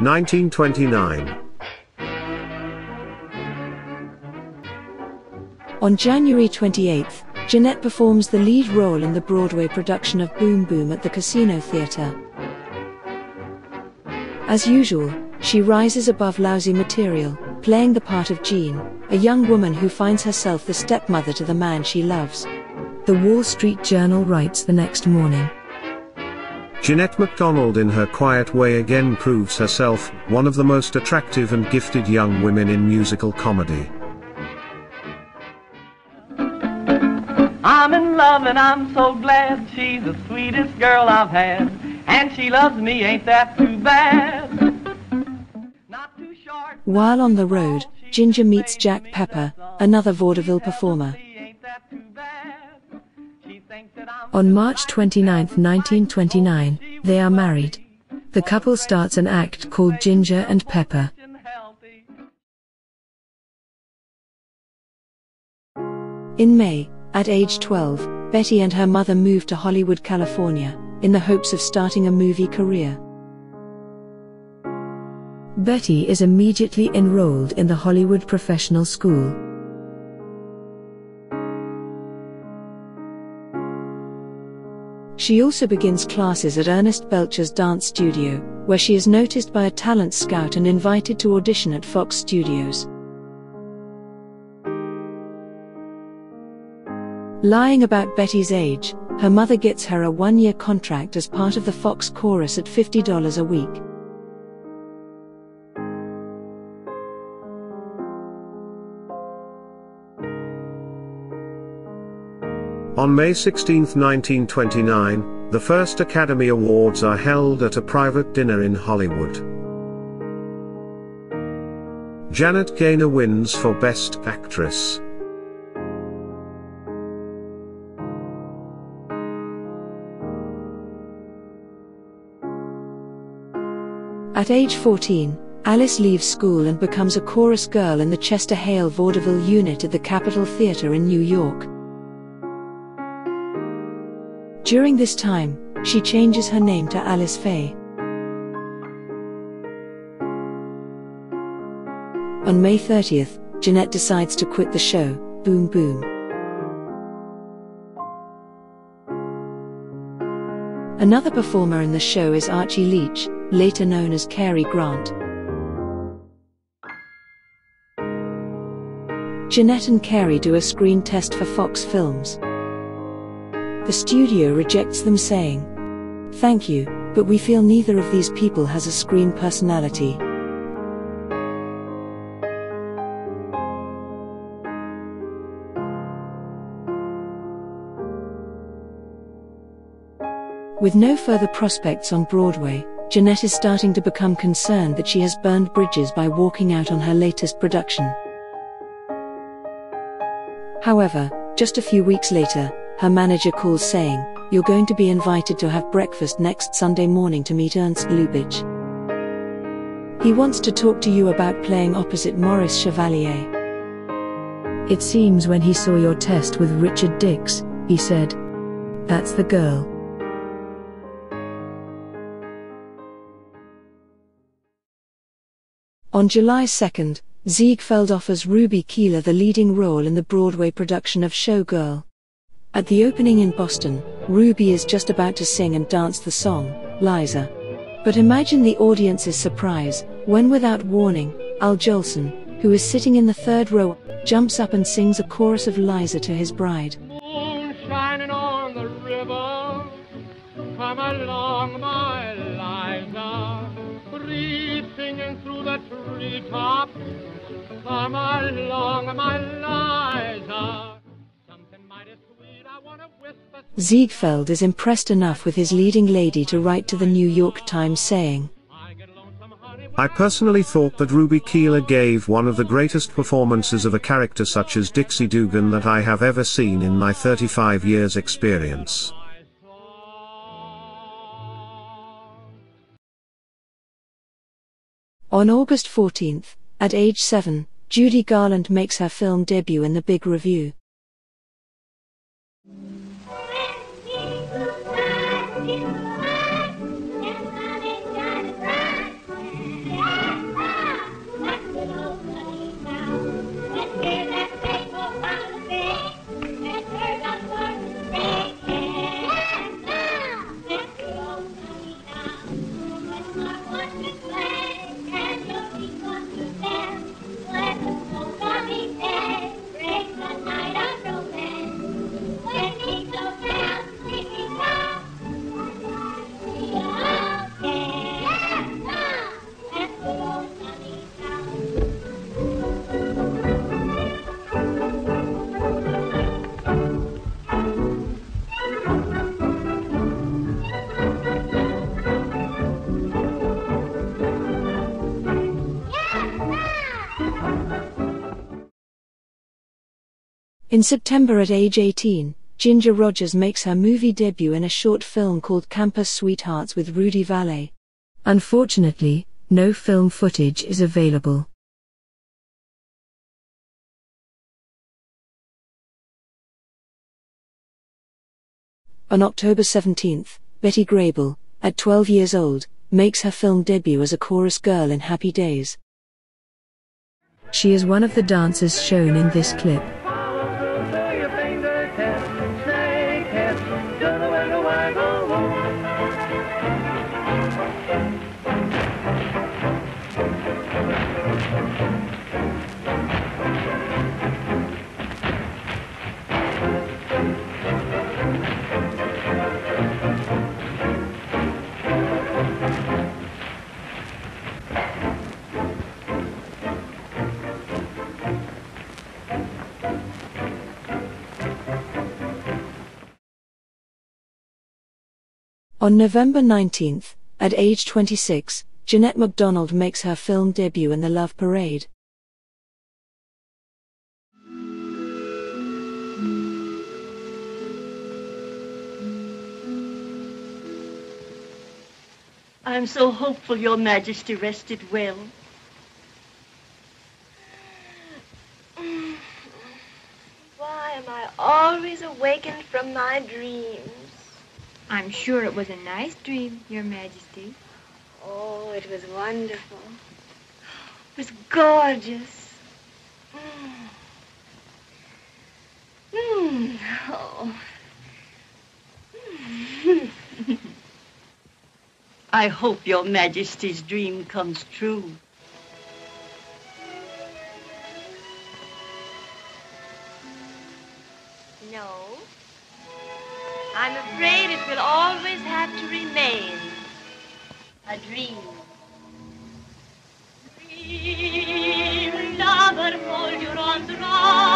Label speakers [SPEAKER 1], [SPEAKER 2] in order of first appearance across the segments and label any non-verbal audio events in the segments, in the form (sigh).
[SPEAKER 1] 1929.
[SPEAKER 2] On January 28th, Jeanette performs the lead role in the Broadway production of Boom Boom at the Casino Theatre. As usual, she rises above lousy material, playing the part of Jean, a young woman who finds herself the stepmother to the man she loves. The Wall Street Journal writes the next morning.
[SPEAKER 1] Jeanette MacDonald in her quiet way again proves herself one of the most attractive and gifted young women in musical comedy.
[SPEAKER 3] I'm in love and I'm so glad she's the sweetest girl I've had. And she loves me, ain't that too bad? Not too short.
[SPEAKER 2] While on the road, Ginger meets Jack Pepper, another vaudeville performer. On March 29, 1929, they are married. The couple starts an act called Ginger and Pepper. In May, at age 12, Betty and her mother moved to Hollywood, California, in the hopes of starting a movie career. Betty is immediately enrolled in the Hollywood Professional School. She also begins classes at Ernest Belcher's dance studio, where she is noticed by a talent scout and invited to audition at Fox Studios. Lying about Betty's age, her mother gets her a one year contract as part of the Fox chorus at $50 a week.
[SPEAKER 1] On May 16, 1929, the first Academy Awards are held at a private dinner in Hollywood. Janet Gaynor wins for Best Actress.
[SPEAKER 2] At age 14, Alice leaves school and becomes a chorus girl in the Chester Hale vaudeville unit at the Capitol Theatre in New York. During this time, she changes her name to Alice Faye. On May 30th, Jeanette decides to quit the show, Boom Boom. Another performer in the show is Archie Leach, later known as Cary Grant. Jeanette and Cary do a screen test for Fox Films. The studio rejects them saying, Thank you, but we feel neither of these people has a screen personality. With no further prospects on Broadway, Jeanette is starting to become concerned that she has burned bridges by walking out on her latest production. However, just a few weeks later, her manager calls saying, You're going to be invited to have breakfast next Sunday morning to meet Ernst Lubitsch. He wants to talk to you about playing opposite Maurice Chevalier. It seems when he saw your test with Richard Dix, he said, That's the girl. On July 2, Ziegfeld offers Ruby Keeler the leading role in the Broadway production of Showgirl. At the opening in Boston, Ruby is just about to sing and dance the song, Liza. But imagine the audience's surprise when, without warning, Al Jolson, who is sitting in the third row, jumps up and sings a chorus of Liza to his bride.
[SPEAKER 4] Come along, my Liza,
[SPEAKER 2] Ziegfeld is impressed enough with his leading lady to write to the New York Times saying,
[SPEAKER 4] I get lonesome, honey.
[SPEAKER 1] I personally thought that Ruby Keeler gave one of the greatest performances of a character such as Dixie Dugan that I have ever seen in my 35 years experience.
[SPEAKER 2] On August 14, at age 7, Judy Garland makes her film debut in The Big Revue. In September at age 18, Ginger Rogers makes her movie debut in a short film called Campus Sweethearts with Rudy Vallee. Unfortunately, no film footage is available. On October 17, Betty Grable, at 12 years old, makes her film debut as a chorus girl in Happy Days. She is one of the dancers shown in this clip. On November 19, at age 26, Jeanette MacDonald makes her film debut in The Love Parade.
[SPEAKER 5] I'm so hopeful your majesty rested well.
[SPEAKER 6] Why am I always awakened from my dreams?
[SPEAKER 7] I'm sure it was a nice dream, Your Majesty.
[SPEAKER 6] Oh, it was wonderful. It was gorgeous. Mm. Mm. Oh. (laughs)
[SPEAKER 5] I hope your majesty's dream comes true.
[SPEAKER 6] No. I'm afraid it will always have to remain a dream.
[SPEAKER 5] Dream, lover, fold your arms around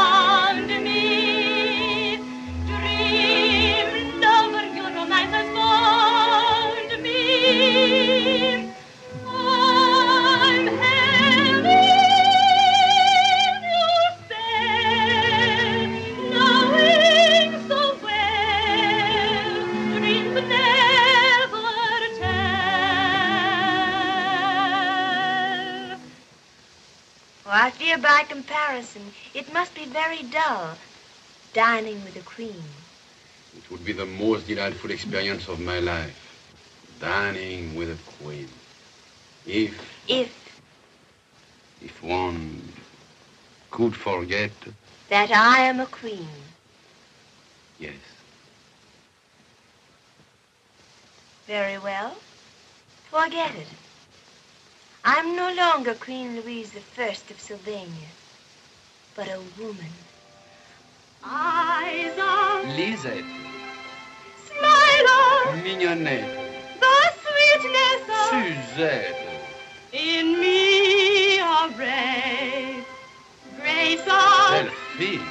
[SPEAKER 6] I fear by comparison it must be very dull, dining with a queen.
[SPEAKER 8] It would be the most delightful experience of my life. Dining with a queen. If,
[SPEAKER 6] If
[SPEAKER 8] if one could forget,
[SPEAKER 6] that I am a queen.
[SPEAKER 8] yes.
[SPEAKER 6] Very well. Forget it. I'm no longer Queen Louise the First of Sylvania, but a woman.
[SPEAKER 5] Eyes of
[SPEAKER 8] Lisette,
[SPEAKER 5] smile of
[SPEAKER 8] Mignonette,
[SPEAKER 5] the sweetness of
[SPEAKER 8] Suzette,
[SPEAKER 5] in me a ray, grace of
[SPEAKER 8] Delphine,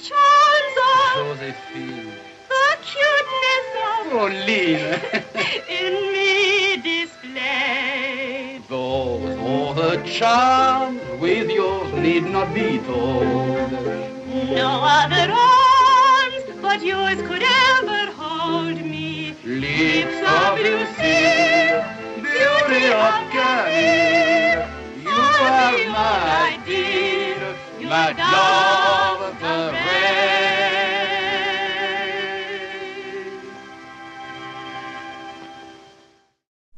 [SPEAKER 5] charms of
[SPEAKER 8] Josephine,
[SPEAKER 5] the cuteness of
[SPEAKER 8] Pauline. (laughs)
[SPEAKER 5] in me
[SPEAKER 8] charms with yours need not be told.
[SPEAKER 5] No other arms but yours could ever hold me.
[SPEAKER 8] Lips of you, Lucille, beauty of Camille, you are my dear, my love parade.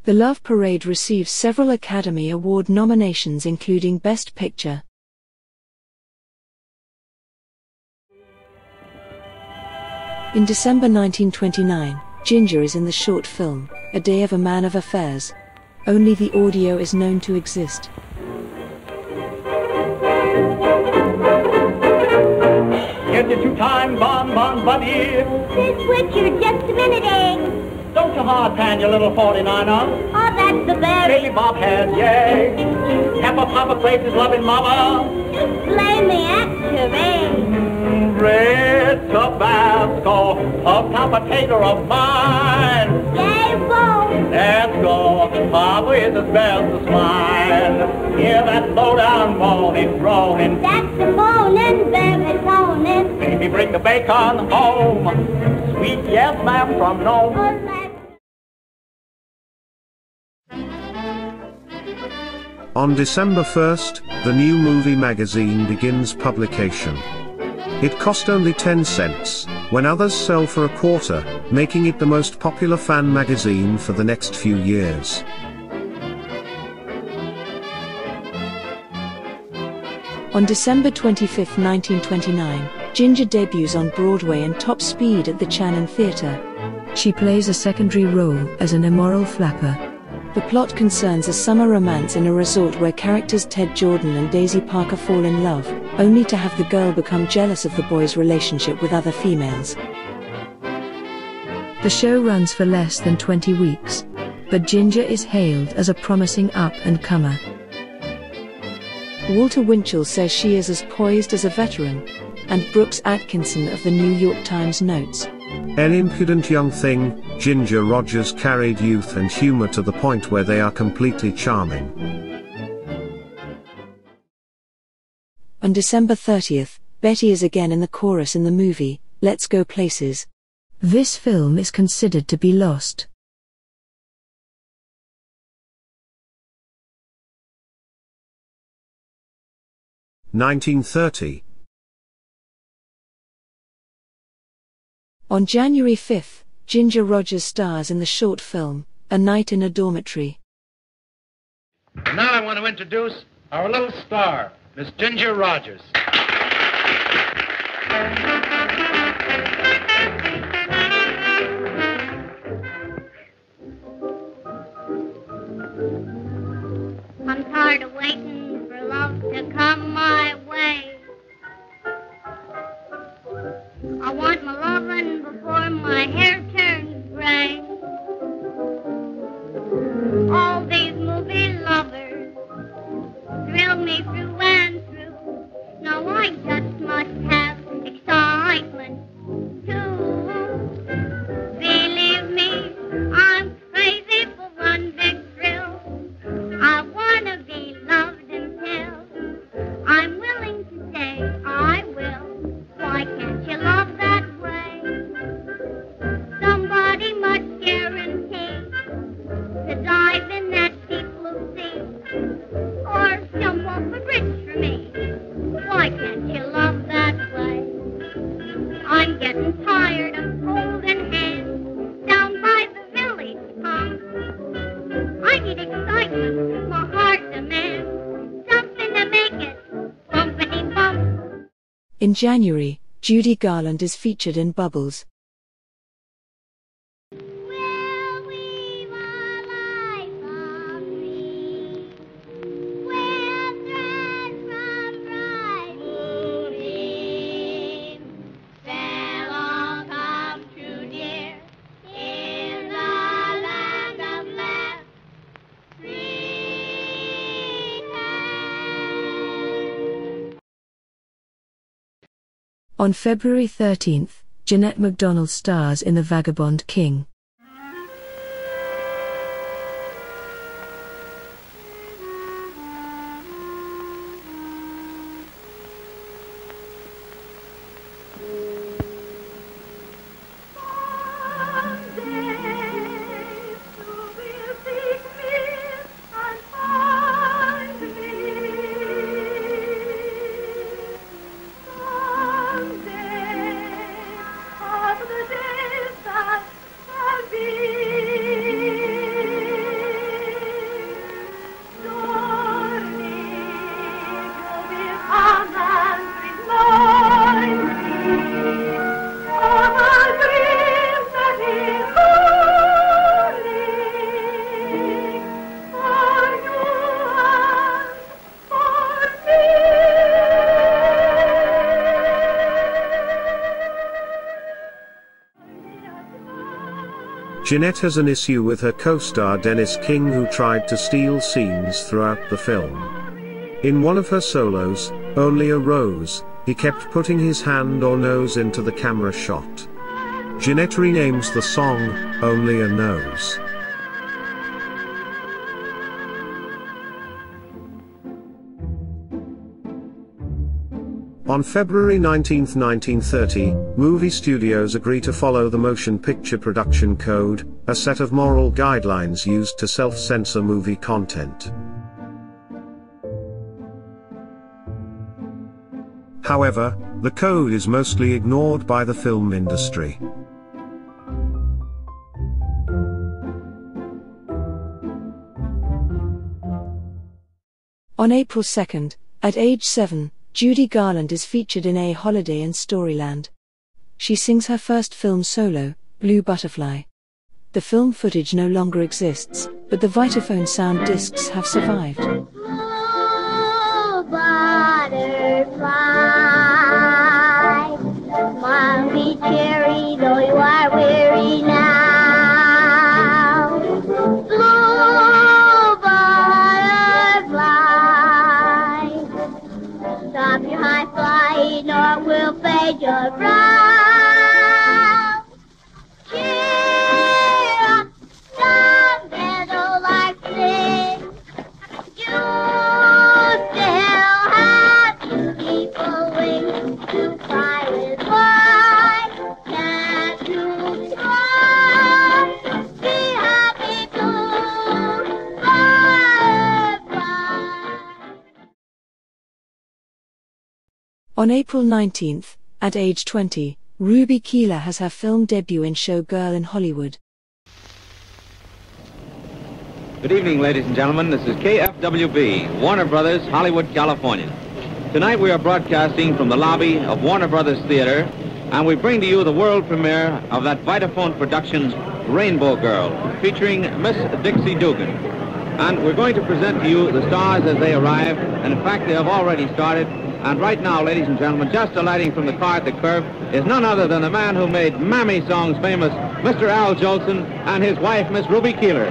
[SPEAKER 2] The Love Parade received several Academy Award nominations including Best Picture. In December 1929, Ginger is in the short film, A Day of a Man of Affairs. Only the audio is known to exist.
[SPEAKER 3] Here's your two-time bonbon buddy.
[SPEAKER 9] Miss Richard, just a minute, eh?
[SPEAKER 3] Don't you hard pan your little 49er.
[SPEAKER 9] Oh, that's the best.
[SPEAKER 3] Baby Bob has, yay. Peppa Papa plays his loving mama.
[SPEAKER 9] Just blame the actor, eh?
[SPEAKER 3] Mm, Red Tabasco, a top potato of mine.
[SPEAKER 9] Yay, whoa.
[SPEAKER 3] Let's go. Papa is as best as mine. Hear that low down moaning, groaning.
[SPEAKER 9] That's the moaning, baritone.
[SPEAKER 3] Baby, bring the bacon home. Sweet yes, ma'am, from Nome.
[SPEAKER 1] On December 1st, the new movie magazine begins publication. It cost only 10 cents, when others sell for a quarter, making it the most popular fan magazine for the next few years.
[SPEAKER 2] On December 25, 1929, Ginger debuts on Broadway in top speed at the Chanin Theatre. She plays a secondary role as an immoral flapper. The plot concerns a summer romance in a resort where characters Ted Jordan and Daisy Parker fall in love, only to have the girl become jealous of the boy's relationship with other females. The show runs for less than 20 weeks, but Ginger is hailed as a promising up and comer. Walter Winchell says she is as poised as a veteran, and Brooks Atkinson of the New York Times notes.
[SPEAKER 1] An impudent young thing, Ginger Rogers carried youth and humor to the point where they are completely charming.
[SPEAKER 2] On December 30th, Betty is again in the chorus in the movie, Let's Go Places. This film is considered to be lost.
[SPEAKER 1] Nineteen thirty.
[SPEAKER 2] On January 5th, Ginger Rogers stars in the short film, A Night in a Dormitory.
[SPEAKER 4] And now I want to introduce our little star, Miss Ginger Rogers.
[SPEAKER 9] I'm tired of waiting for love to come my way. I want my lovin' before my hair gray. All these movie lovers thrill me through and through. Now I just must have
[SPEAKER 2] January, Judy Garland is featured in Bubbles. On February 13th, Jeanette MacDonald stars in The Vagabond King.
[SPEAKER 1] Jeanette has an issue with her co-star Dennis King who tried to steal scenes throughout the film. In one of her solos, Only a Rose, he kept putting his hand or nose into the camera shot. Jeanette renames the song, Only a Nose. On February 19, 1930, movie studios agree to follow the Motion Picture Production Code, a set of moral guidelines used to self-censor movie content. However, the code is mostly ignored by the film industry.
[SPEAKER 9] On April 2, at age 7, Judy Garland is featured in A Holiday in Storyland. She sings her first film solo, Blue Butterfly. The film footage no longer exists, but the Vitaphone sound discs have survived. On April 19th, at age 20, Ruby Keeler has her film debut in Showgirl in Hollywood.
[SPEAKER 10] Good evening, ladies and gentlemen. This is KFWB, Warner Brothers, Hollywood, California. Tonight we are broadcasting from the lobby of Warner Brothers Theater, and we bring to you the world premiere of that Vitaphone Productions Rainbow Girl, featuring Miss Dixie Dugan. And we're going to present to you the stars as they arrive, and in fact they have already started. And right now, ladies and gentlemen, just alighting from the car at the curb is none other than the man who made Mammy songs famous, Mr. Al Jolson, and his wife, Miss Ruby Keeler.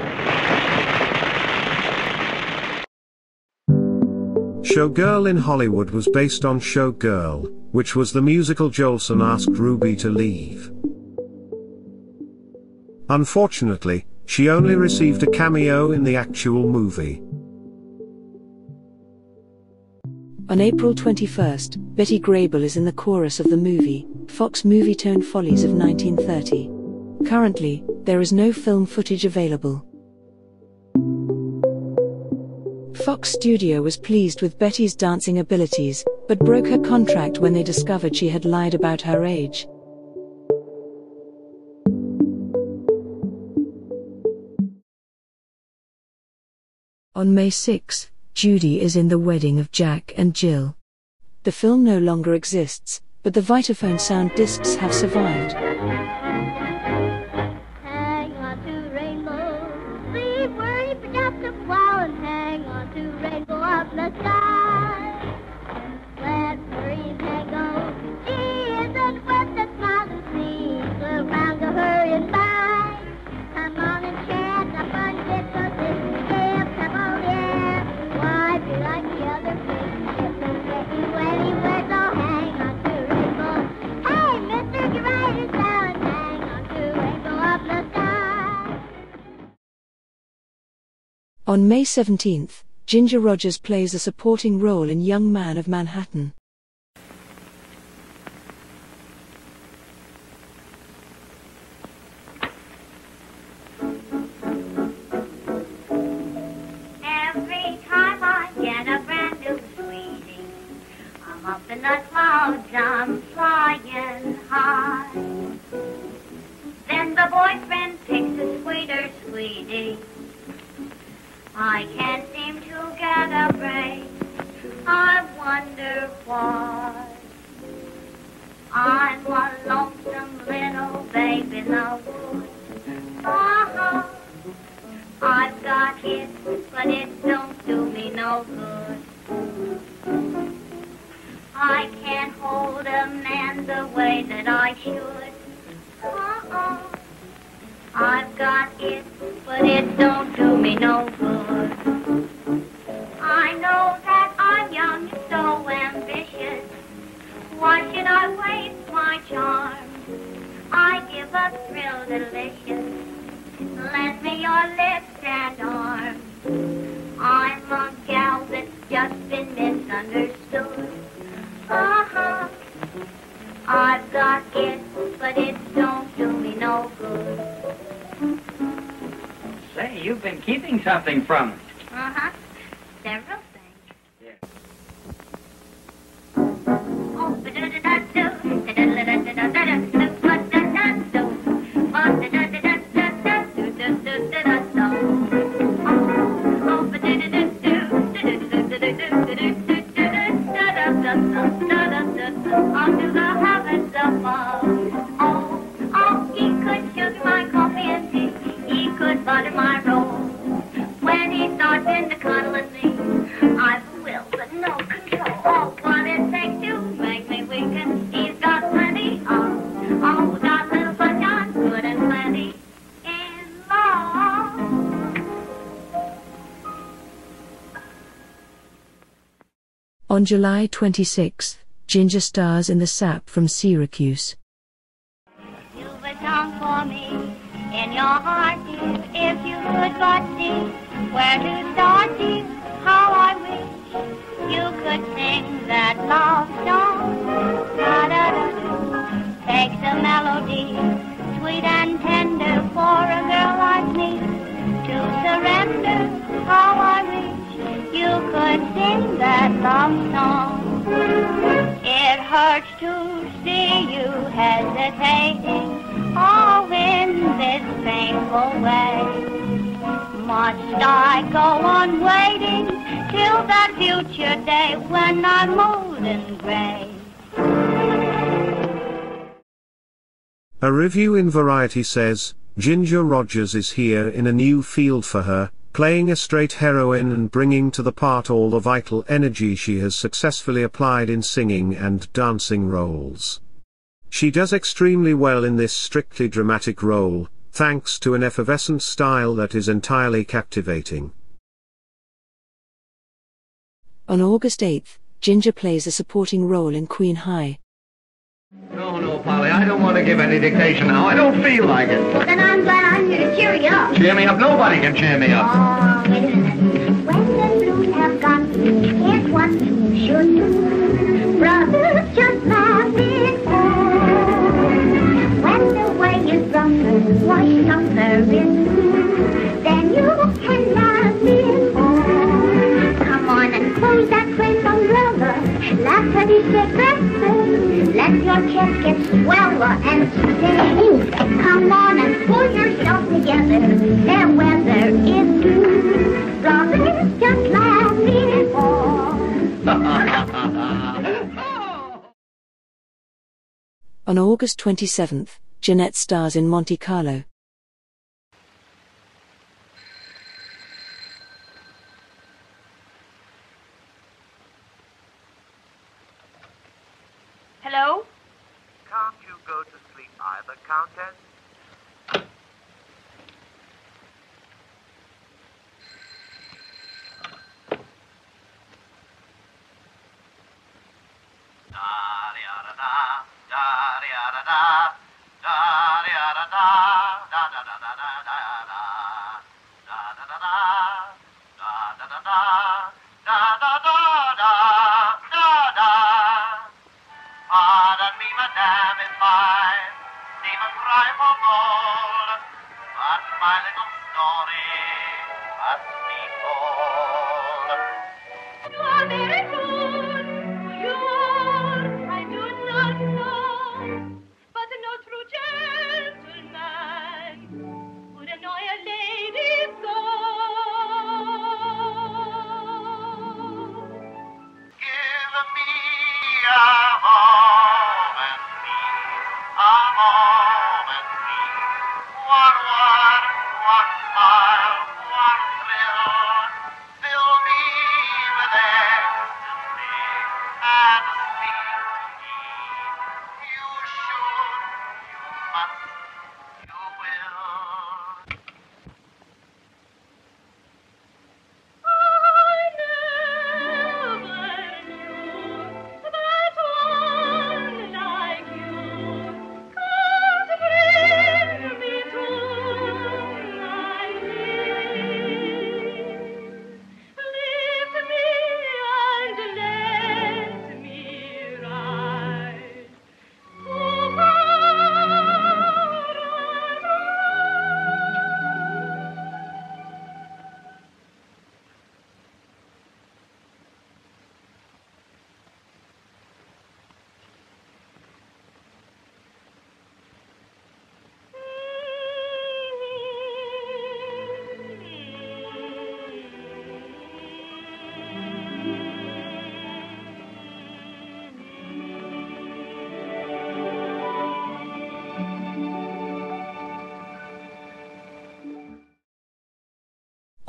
[SPEAKER 1] Showgirl in Hollywood was based on Showgirl, which was the musical Jolson asked Ruby to leave. Unfortunately, she only received a cameo in the actual movie.
[SPEAKER 9] On April 21st, Betty Grable is in the chorus of the movie, Fox Movietone Follies of 1930. Currently, there is no film footage available. Fox Studio was pleased with Betty's dancing abilities, but broke her contract when they discovered she had lied about her age. On May 6, Judy is in the wedding of Jack and Jill. The film no longer exists, but the Vitaphone sound discs have survived.
[SPEAKER 2] On
[SPEAKER 9] May 17, Ginger Rogers plays a supporting role in Young Man of Manhattan.
[SPEAKER 11] You've been keeping something from me.
[SPEAKER 9] Uh-huh.
[SPEAKER 2] July 26, Ginger stars in The Sap from Syracuse.
[SPEAKER 9] You've a song for me in your heart, dear. If you could but see where to start, dear, how I wish you could sing that love song. Da-da-da-do. Takes a melody, sweet and tender, for a girl like me to surrender. How I wish you could sing that love song. It hurts to see you hesitating, all in this painful way. Must I go on waiting till that future day when I'm old and gray?
[SPEAKER 1] A review in Variety says, Ginger Rogers is here in a new field for her, playing a straight heroine and bringing to the part all the vital energy she has successfully applied in singing and dancing roles. She does extremely well in this strictly dramatic role, thanks to an effervescent style that is entirely captivating.
[SPEAKER 2] On August 8th, Ginger plays a supporting role in Queen High.
[SPEAKER 4] No, no, Polly, I don't want to give any dictation now. I don't feel like it.
[SPEAKER 9] Then I'm glad I'm here to cheer me up.
[SPEAKER 4] Cheer me up. Nobody can cheer me up.
[SPEAKER 9] Oh, wait a minute. When the blues have got you, here's what you should do. Brothers, just laugh it off. When the way is rougher, why suffer it through? Then you can laugh it off. Come on and close that crape umbrella. Laugh you get breathless. Let your chest get sweller and stay. Come on and pull yourself together. Fair weather is due. Brothers, just laugh it off.
[SPEAKER 2] On August 27th, Jeanette stars in Monte Carlo.
[SPEAKER 7] Hello?
[SPEAKER 12] Can't you go to sleep either,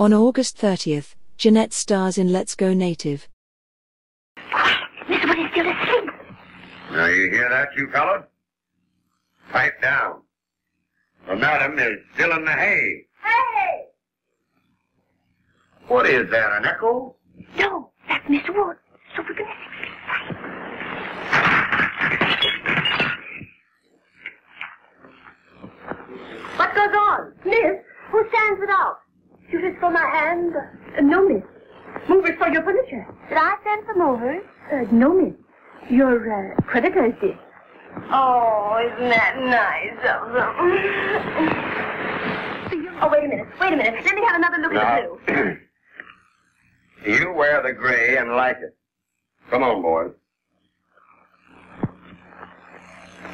[SPEAKER 2] On August 30th, Jeanette stars in Let's Go Native.
[SPEAKER 9] Ah, Mr. Wood is still asleep.
[SPEAKER 13] Now you hear that, you fellows? Pipe down. The madam is still in the hay.
[SPEAKER 9] Hey!
[SPEAKER 13] What is that, an echo?
[SPEAKER 9] No, that's Miss Wood. So we're gonna
[SPEAKER 5] What goes on? Miss, who stands without? Shooters for my hand? Uh, no, miss. Movers for your furniture?
[SPEAKER 9] Did I send for movers?
[SPEAKER 5] Uh, no, miss. Your uh, creditors did.
[SPEAKER 6] Oh, isn't that nice of them? (laughs)
[SPEAKER 5] Oh, wait a minute. Wait a minute. Let me have another look at
[SPEAKER 13] Now,
[SPEAKER 5] the (clears throat) blue.
[SPEAKER 13] you wear the gray and like it. Come on, boys.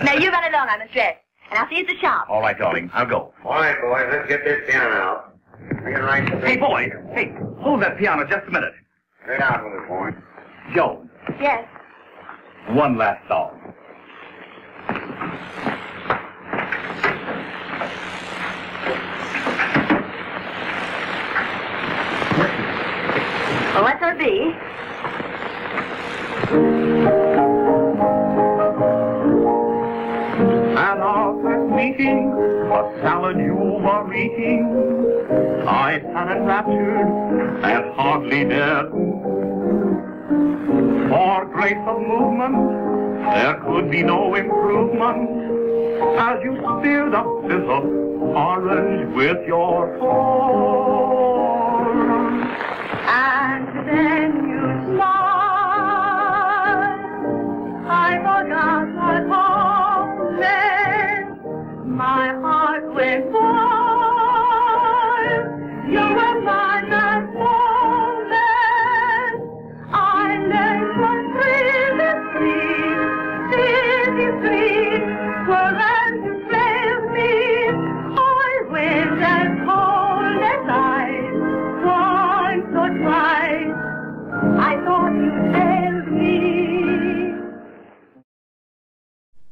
[SPEAKER 5] Now, you run along, I'm dressed. And I'll see you at the shop.
[SPEAKER 4] All right, darling. I'll go.
[SPEAKER 13] All right, boys, let's get this piano out. Bring it right.
[SPEAKER 4] Hey, boy. Hey, hold that piano just a minute.
[SPEAKER 13] Straight out with it, boy.
[SPEAKER 4] Joe,
[SPEAKER 5] Yes.
[SPEAKER 4] one last song.
[SPEAKER 5] Well, let her be.
[SPEAKER 14] At our first meeting, a salad you were eating, I sat enraptured and hardly dared For grace of movement, there could be no improvement as you speared up fizzle orange with your fork.
[SPEAKER 5] And then you smiled. I forgot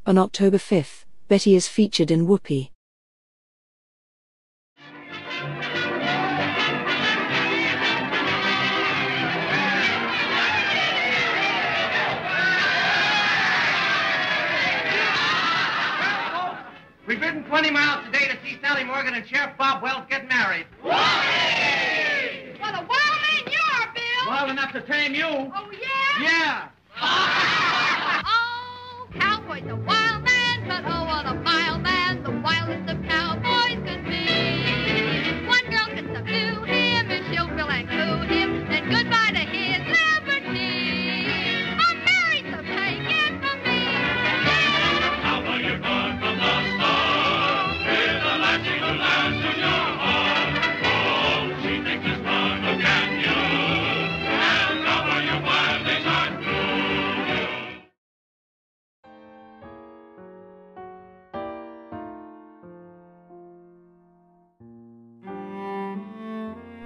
[SPEAKER 2] On October 5th, Betty is featured in Whoopee.
[SPEAKER 4] We've ridden 20 miles today to see Sally Morgan and Sheriff Bob Wells get married.
[SPEAKER 9] What a wild man you are, Bill!
[SPEAKER 4] Wild enough to tame you.
[SPEAKER 9] Oh, yeah?
[SPEAKER 4] Yeah. (laughs)
[SPEAKER 9] Cowboy's a wild man, but oh, what a mild man, the wildest of cowboys could be. One girl can subdue him, and she'll and clue him, then goodbye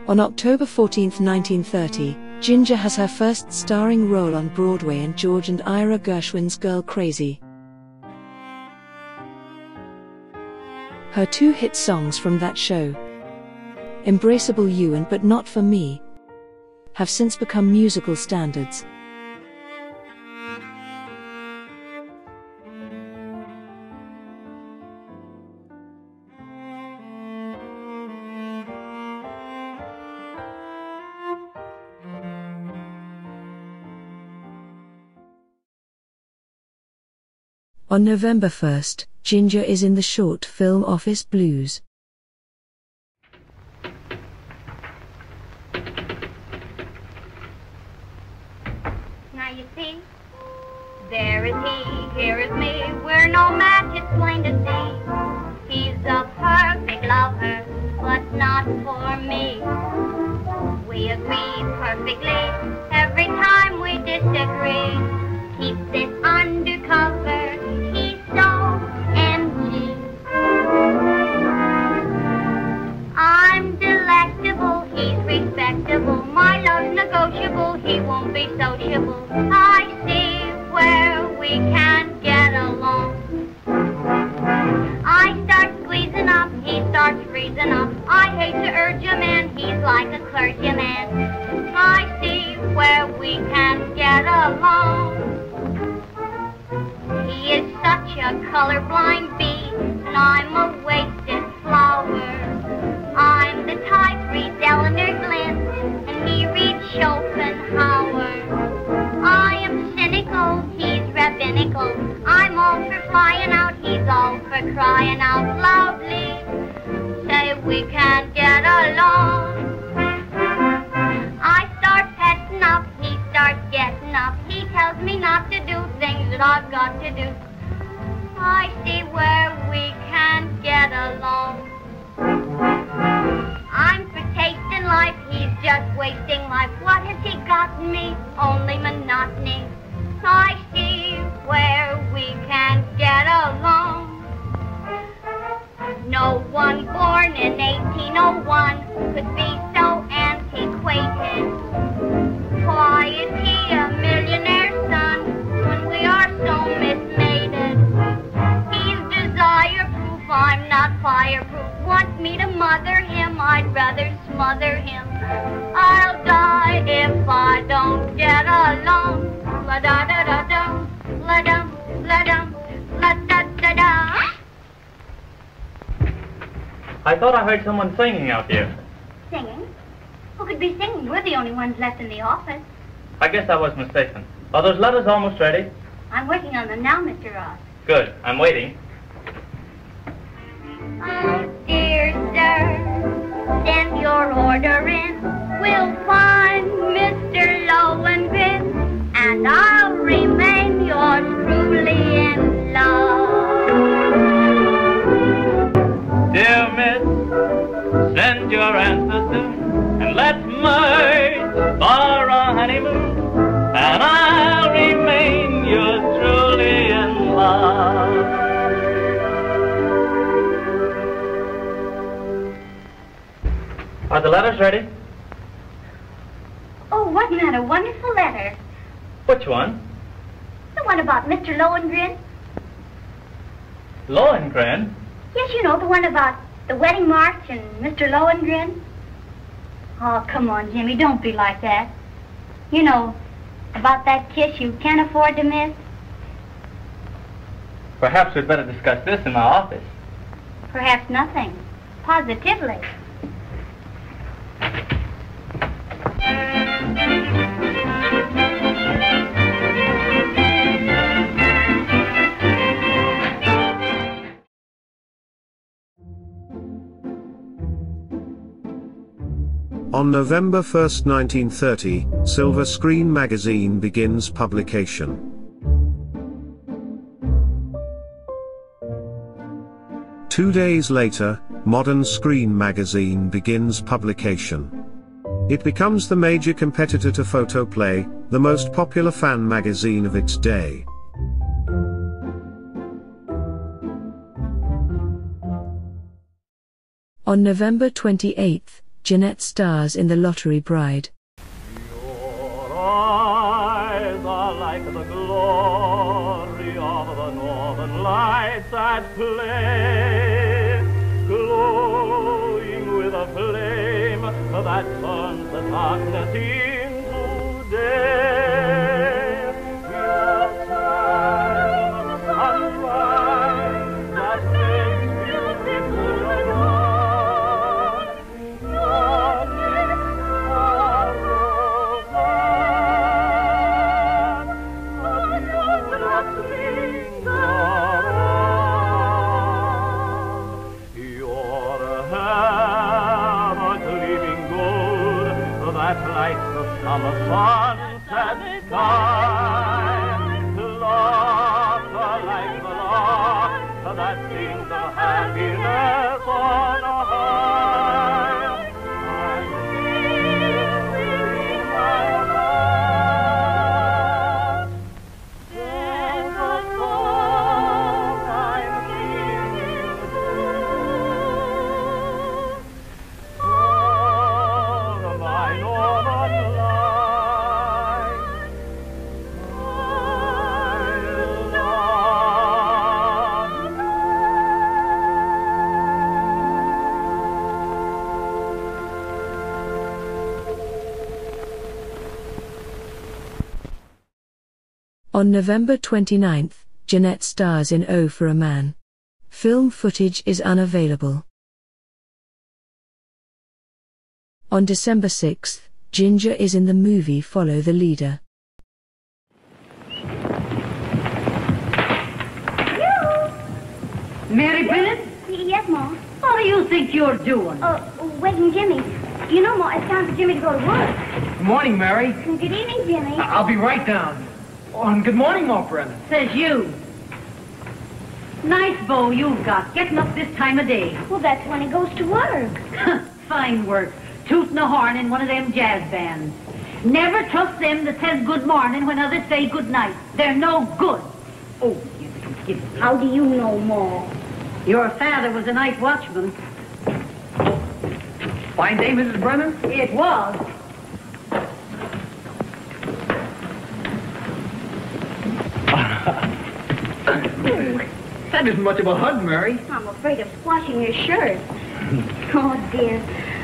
[SPEAKER 2] On October 14, 1930, Ginger has her first starring role on Broadway in George and Ira Gershwin's Girl Crazy. Her two hit songs from that show, Embraceable You and But Not For Me, have since become musical standards. On November 1st, Ginger is in the short film Office Blues.
[SPEAKER 9] Now you see, there is he, here is me. We're no match, it's plain to see. He's a perfect lover, but not for me. We agree perfectly every time we disagree. Keep this undercover. he won't be so. I see where we can get along. I start squeezing up, he starts freezing up. I hate to urge him man, he's like a clergyman. I see where we can get along. He is such a colorblind bee, and I'm a wasted flower. I'm the type reads Elinor Glyn, and he reads Schopenhauer. I am cynical, he's rabbinical. I'm all for flying out, he's all for crying out loudly. Say we can't get along. I start petting up, he starts getting up. He tells me not to do things that I've got to do. I see where we can't get along. I'm for tasting life, he's just wasting life. What has he gotten me? Only monotony. I see where we can't get along. No one born in 1801 could be so antiquated. Why is he a millionaire son when we are so mismated? I'm not fireproof. Want me to mother him, I'd rather smother him. I'll die if I don't get along. La da da da dum, la dum, la dum, la da da da.
[SPEAKER 11] I thought I heard someone singing out here.
[SPEAKER 9] Singing? Who could be singing? We're the only ones left in the office.
[SPEAKER 11] I guess I was mistaken. Are those letters almost ready?
[SPEAKER 9] I'm working on them now, Mr. Ross.
[SPEAKER 11] Good. I'm waiting.
[SPEAKER 9] Send your order in. We'll find Mr. Lohengrin, and I'll remain yours truly in love.
[SPEAKER 11] Dear Miss, send your answer soon, and let's merge Are the letters ready?
[SPEAKER 9] Oh, wasn't that a wonderful letter?
[SPEAKER 11] Which one?
[SPEAKER 9] The one about Mr. Lohengrin?
[SPEAKER 11] Lohengrin?
[SPEAKER 9] Yes, you know, the one about the wedding march and Mr. Lohengrin. Oh, come on, Jimmy, don't be like that. You know, about that kiss you can't afford to miss.
[SPEAKER 11] Perhaps we'd better discuss this in my office.
[SPEAKER 9] Perhaps nothing. Positively.
[SPEAKER 1] On November 1, 1930, Silver Screen magazine begins publication. Two days later, Modern Screen magazine begins publication. It becomes the major competitor to Photoplay, the most popular fan magazine of its day.
[SPEAKER 2] On November 28th, Jeanette stars in The Lottery Bride.
[SPEAKER 14] eyes that turns the darkness into day. On
[SPEAKER 2] November 29th, Jeanette stars in O for a Man. Film footage is unavailable. On December 6th, Ginger is in the movie Follow the Leader.
[SPEAKER 15] Mary Bennett,
[SPEAKER 9] Yes, Ma.
[SPEAKER 15] what do you think you're doing?
[SPEAKER 9] Oh, waiting Jimmy. You know, Ma, it's time for Jimmy to go to work.
[SPEAKER 11] Good morning, Mary.
[SPEAKER 9] Good evening, Jimmy.
[SPEAKER 11] I- I'll be right down. Oh, and good morning, Ma Brennan.
[SPEAKER 15] Says you. Nice bow you've got, getting up this time of day.
[SPEAKER 9] Well, that's when he goes to work.
[SPEAKER 15] Fine work. Tooting a horn in one of them jazz bands. Never trust them that says good morning when others say good night. They're no good. Oh, you can give it.
[SPEAKER 9] How do you know, Ma?
[SPEAKER 15] Your father was a night watchman.
[SPEAKER 11] Fine day, Mrs. Brennan?
[SPEAKER 15] It was. (laughs)
[SPEAKER 11] That isn't much of a hug, Mary.
[SPEAKER 9] I'm afraid of squashing your shirt. oh, dear.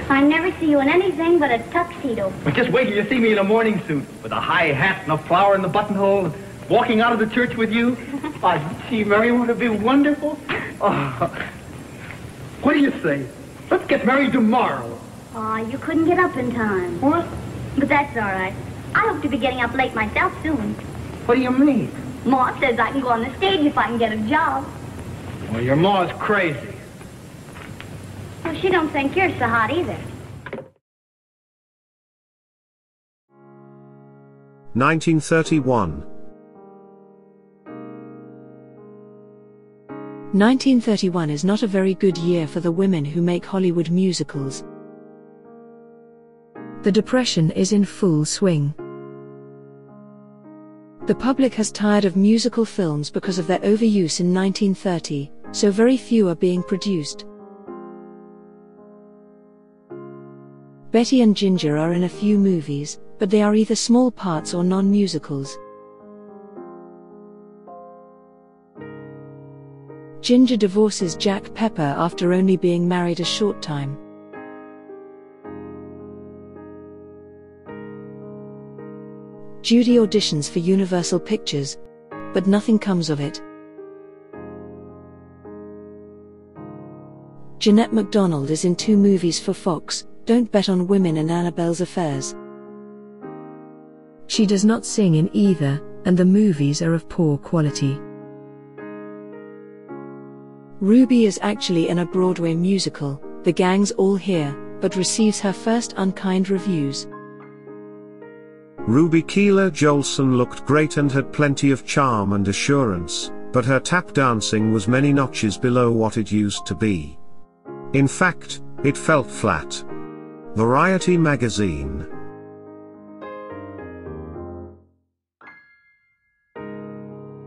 [SPEAKER 9] I never see you in anything but a tuxedo.
[SPEAKER 11] But just wait till you see me in a morning suit with a high hat and a flower in the buttonhole walking out of the church with you. (laughs) I see, Mary, won't it be wonderful? Oh. What do you say? Let's get married tomorrow.
[SPEAKER 9] Aw, you couldn't get up in time.
[SPEAKER 11] What?
[SPEAKER 9] But that's all right. I hope to be getting up late myself soon.
[SPEAKER 11] What do you mean?
[SPEAKER 9] Ma says I can go on the stage if I can get a job.
[SPEAKER 11] Well, your ma's crazy.
[SPEAKER 9] Well, she don't think you're so hot either.
[SPEAKER 1] 1931.
[SPEAKER 2] 1931 is not a very good year for the women who make Hollywood musicals. The Depression is in full swing. The public has tired of musical films because of their overuse in 1930, so very few are being produced. Betty and Ginger are in a few movies, but they are either small parts or non musicals. Ginger divorces Jack Pepper after only being married a short time. Judy auditions for Universal Pictures, but nothing comes of it. Jeanette MacDonald is in two movies for Fox Don't Bet on Women and Annabelle's Affairs. She does not sing in either, and the movies are of poor quality. Ruby is actually in a Broadway musical, The Gang's All Here, but receives her first unkind reviews.
[SPEAKER 1] Ruby Keeler Jolson looked great and had plenty of charm and assurance, but her tap dancing was many notches below what it used to be. In fact, it felt flat. Variety magazine.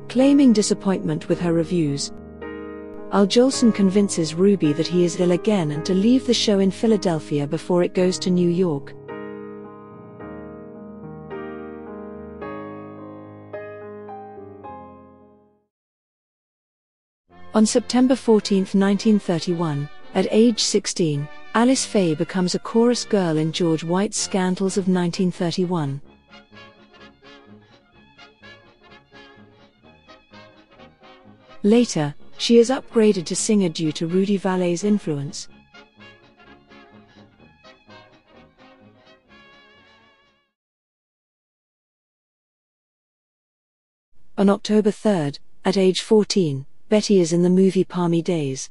[SPEAKER 2] Claiming disappointment with her reviews, Al Jolson convinces Ruby that he is ill again and to leave the show in Philadelphia before it goes to New York. On September 14, 1931, at age 16, Alice Faye becomes a chorus girl in George White's Scandals of 1931. Later, she is upgraded to singer due to Rudy Vallee's influence. On October 3, at age 14, Betty is in the movie Palmy Days.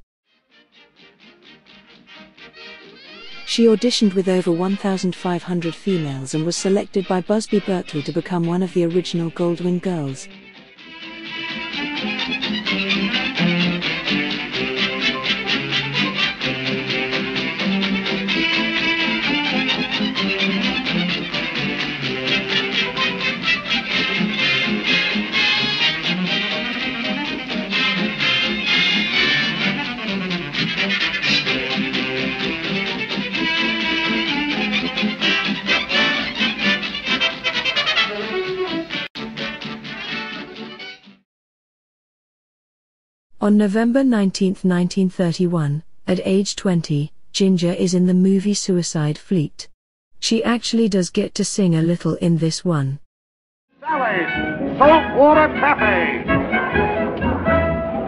[SPEAKER 2] She auditioned with over 1,500 females and was selected by Busby Berkeley to become one of the original Goldwyn Girls. On November 19, 1931, at age 20, Ginger is in the movie Suicide Fleet. She actually does get to sing a little in this one.
[SPEAKER 16] Sally!
[SPEAKER 12] Saltwater Cafe.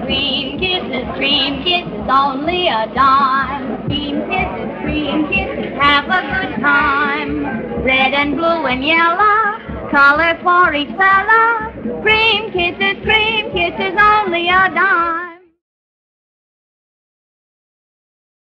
[SPEAKER 9] Cream kisses, cream kisses, only a dime. Cream kisses, cream kisses, have a good time. Red and blue and yellow, color for each fella. Cream kisses, cream kisses, only a dime.